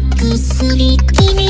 薬君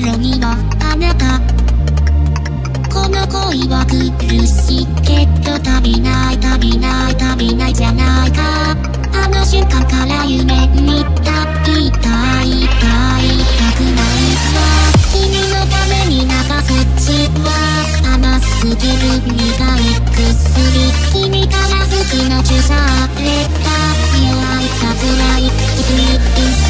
心にはあなこの恋は苦しいけど足りない足りない足りないじゃないか。あの瞬間から夢にた。痛いたいたくないわ君のために流すちは甘すぎる苦い薬君から好きな注射レター弱いたずらい低い